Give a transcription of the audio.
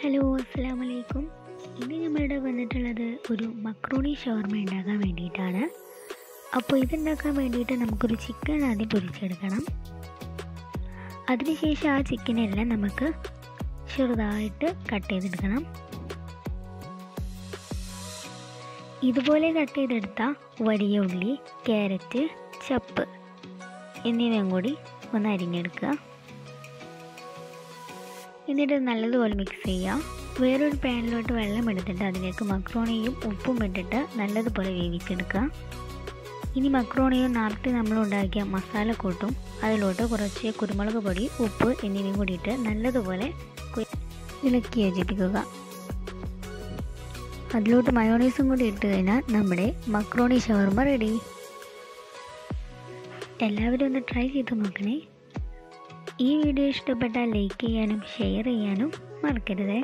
Hello അസ്സാം വലൈക്കും ഇന്ന് നമ്മളിവിടെ വന്നിട്ടുള്ളത് ഒരു മക്രോണി ഷവർമ ഉണ്ടാക്കാൻ വേണ്ടിയിട്ടാണ്. അപ്പോൾ ഇതുണ്ടാക്കാൻ വേണ്ടിയിട്ട് നമുക്കൊരു ചിക്കൻ ആദ്യം പൊരിച്ചെടുക്കണം. അതിനുശേഷം ആ ചിക്കനെല്ലാം നമുക്ക് ചെറുതായിട്ട് കട്ട് ചെയ്തെടുക്കണം. ഇതുപോലെ കട്ട് ചെയ്തെടുത്ത വലിയ ഉള്ളി ക്യാരറ്റ് ചപ്പ് എന്നിവയും കൂടി ഒന്ന് അരിഞ്ഞെടുക്കുക. എന്നിട്ട് നല്ലതുപോലെ മിക്സ് ചെയ്യാം വേറൊരു പാനിലോട്ട് വെള്ളം എടുത്തിട്ട് അതിലേക്ക് മക്രോണിയും ഉപ്പും ഇട്ടിട്ട് നല്ലതുപോലെ വേവിച്ചെടുക്കുക. ഇനി മക്രോണിയും നേരത്തെ നമ്മൾ ഉണ്ടാക്കിയ മസാല കൂട്ടും. അതിലോട്ട് കുറച്ച് കുരുമുളക് പൊടി ഉപ്പ് എന്നിവയും കൂടിയിട്ട് നല്ലതുപോലെ ഇളക്കി യോജിപ്പിക്കുക. അതിലോട്ട് മയോണൈസും കൂടി ഇട്ട് കഴിഞ്ഞാൽ നമ്മുടെ മക്രോണി ഷവർമ റെഡി എല്ലാവരും ഒന്ന് ട്രൈ ചെയ്ത് നോക്കണേ. ഈ വീഡിയോ ഇഷ്ടപ്പെട്ടാൽ ലൈക്ക് ചെയ്യാനും ഷെയർ ചെയ്യാനും മറക്കരുതേ.